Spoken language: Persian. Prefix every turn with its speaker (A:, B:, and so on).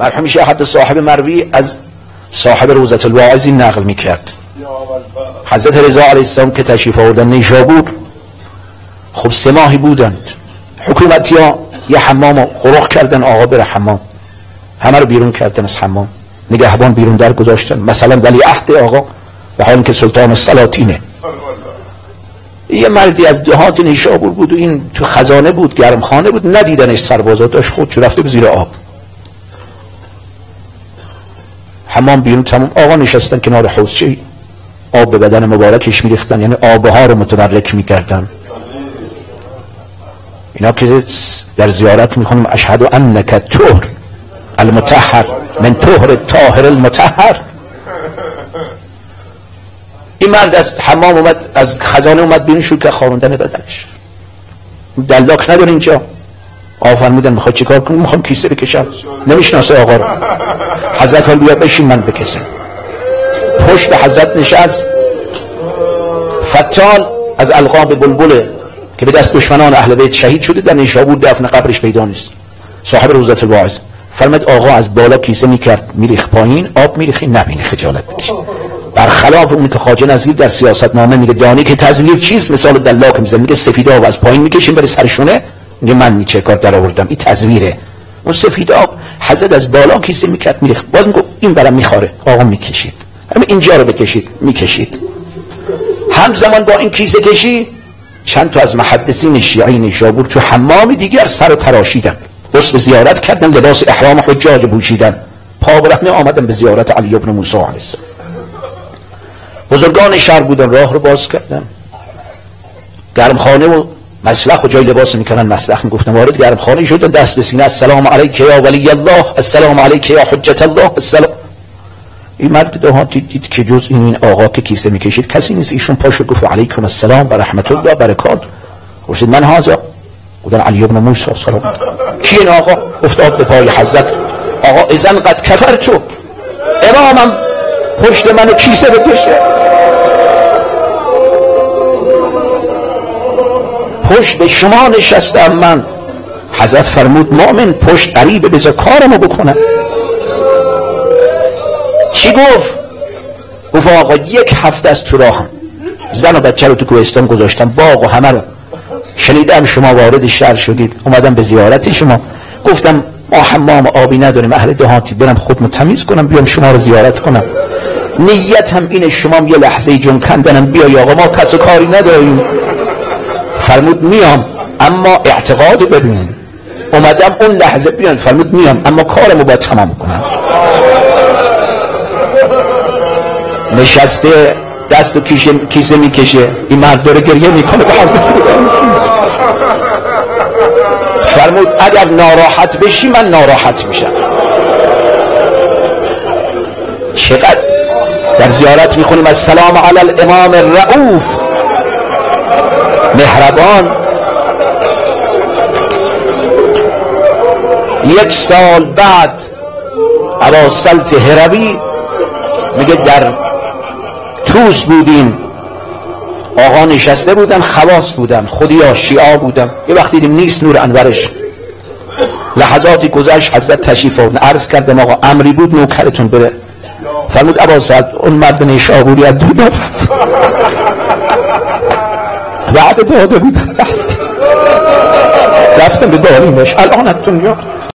A: مرحوم شهد صاحب مروی از صاحب روزت الواعظی نقل می‌کرد. حضرت رضا علیه السلام که تشریف آوردن نیشابور خب سه ماهی بودند. حکومتی ها یه حمام قرخ کردن آقا بره حمام. همه رو بیرون کردن از حمام. نگهبان بیرون در گذاشتن. مثلا ولی عهد آقا و حال که سلطان السلاطینه یه مردی از دهات نیشابور بود و این تو خزانه بود گرمخانه بود ندیدنش سربازا خود رفته به زیر آب. حمام بیرون تمام آقا نشستن کنار حوزچه آب به بدن مبارکش میریختن یعنی آبها رو متبرک می‌کردن. اینا که در زیارت می‌خونم اشهد انک طهر المتحر من طهر طاهر المتحر این مرد از حمام اومد از خزانه اومد بیرون شروع که خواروندن بدنش. دلاک نداره اینجا. آقا فرمودن می‌خواد چیکار کنی می‌خوام کیسه بکشم. نمی‌شناسه آقا رو. حضرت حال بیا بشین من بکسم پشت حضرت نشست. فتال از القاب بلبله که به دست دشمنان اهل بیت شهید شده در نیشابور دفن قبرش پیدا نیست. صاحب روزت الواعظ. فرمد آقا از بالا کیسه می‌کرد میریخ پایین آب میریخی نبینه خجالت بکش. برخلاف اونی که خواجه نظیر در سیاست نامه میگه دانی که تزویر چیز مثال دلاک میزن میگه سفید آب از پایین می‌کشیم برای سرشونه. میگه من میچه کار در آوردم این تزویره. اون سفید آب حضرت از بالا کیسه می‌کرد میریخ باز میگه این برام می‌خوره. آقا می‌کشید. همین اینجا رو بکشید. می‌کشید. همزمان با این کیسه کشی چند تا از محدثین شیعی نیشابور تو حمام دیگر سر تراشیدن غسل زیارت کردن لباس احرام حجاج پوشیدن. پا برهنه آمدن به زیارت علی ابن موسی علیه السلام. بزرگان شهر بودن راه رو باز کردن. گرمخانه و مسلخ و جای لباس می‌کنن مسلخ می‌گفتن. وارد گرمخانه شدن دست به سینه السلام علیک یا ولی الله السلام علیک یا حجت الله السلام. این مرد دهاتی دید که جز این این آقا که کیسه می‌کشید کسی نیست. ایشون پاشو گفت علیکم السلام و رحمت الله برکات. گفتید من هازا بودن علی ابن موسی سلام کی این آقا؟ افتاد به پای حضرت. آقا ازن قد کفر تو امامم پشت منو کیسه بکشه. پشت به شما نشستم من. حضرت فرمود مؤمن پشت قریب بذار کارمو بکنم چی گفت؟ گفت آقا یک هفته از تو راهم زن و بچه رو تو کوهستان گذاشتم باغ و همه رو. شنیدم شما وارد شهر شدید. اومدم به زیارت شما. گفتم ما حمام آبی نداریم اهل دهاتی. برم خودمو تمیز کنم بیام شما رو زیارت کنم. نیتم اینه شما یه لحظه جون کندنم. بیای آقا ما کس کاری نداریم. فرمود میام اما اعتقاد ببین اومدم اون لحظه بیان فرمود میام اما کارمو باید تمام کنم. نشسته دست و کیسه, می‌کشه. این مرد داره گریه می‌کنه. به فرمود اگر ناراحت بشی من ناراحت میشم. چقدر در زیارت می‌خونیم السلام علی الامام الرعوف مهربان. یک سال بعد عبا سلط هروی میگه در توس بودیم. آقا نشسته بودن خواست بودن خودی شیعا بودن. یه وقتی دیدیم نیست نور انورش. لحظاتی گذشت حضرت تشریف آورد. عرض کردم آقا امری بود نوکرتون بره. فرمود ابا سعد اون مرد نیشابوری از دنیا بعد دادو بودم بس رفتم به بالی مشعل. آنت دنیا